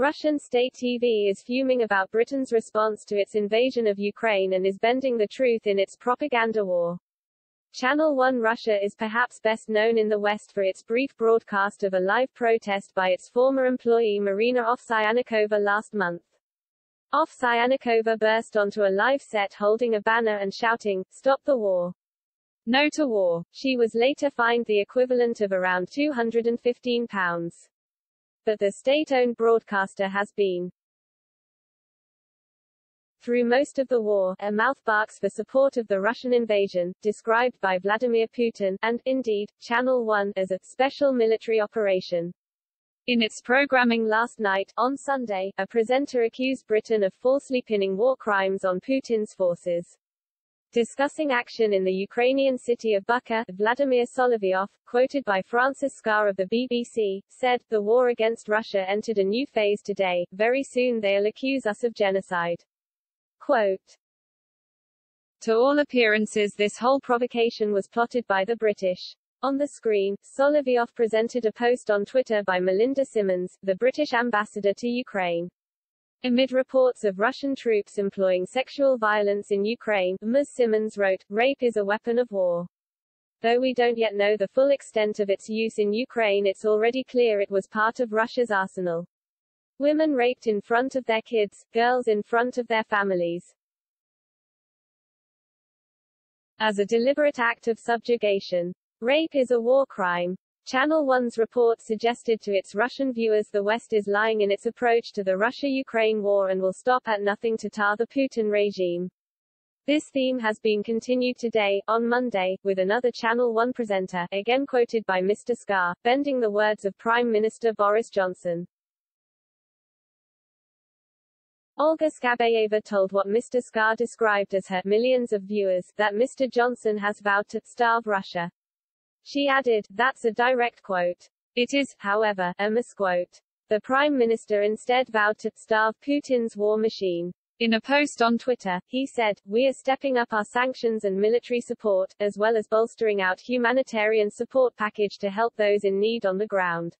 Russian state TV is fuming about Britain's response to its invasion of Ukraine and is bending the truth in its propaganda war. Channel One Russia is perhaps best known in the West for its brief broadcast of a live protest by its former employee Marina Ovsyannikova last month. Ovsyannikova burst onto a live set holding a banner and shouting, Stop the war. No to war. She was later fined the equivalent of around £215. But the state-owned broadcaster has been through most of the war, a mouth barks for support of the Russian invasion, described by Vladimir Putin, and, indeed, Channel One, as a special military operation. In its programming last night, on Sunday, a presenter accused Britain of falsely pinning war crimes on Putin's forces. Discussing action in the Ukrainian city of Bucha, Vladimir Solovyov, quoted by Francis Scarr of the BBC, said, The war against Russia entered a new phase today, very soon they'll accuse us of genocide. Quote, to all appearances this whole provocation was plotted by the British. On the screen, Solovyov presented a post on Twitter by Melinda Simmons, the British ambassador to Ukraine. Amid reports of Russian troops employing sexual violence in Ukraine, Ms. Simmons wrote, Rape is a weapon of war. Though we don't yet know the full extent of its use in Ukraine it's already clear it was part of Russia's arsenal. Women raped in front of their kids, girls in front of their families. As a deliberate act of subjugation. Rape is a war crime. Channel One's report suggested to its Russian viewers the West is lying in its approach to the Russia-Ukraine war and will stop at nothing to tar the Putin regime. This theme has been continued today, on Monday, with another Channel One presenter, again quoted by Mr. Scarr, bending the words of Prime Minister Boris Johnson. Olga Skabayeva told what Mr. Scarr described as her millions of viewers that Mr. Johnson has vowed to starve Russia. She added, that's a direct quote. It is, however, a misquote. The Prime Minister instead vowed to starve Putin's war machine. In a post on Twitter, he said, We are stepping up our sanctions and military support, as well as bolstering out humanitarian support package to help those in need on the ground.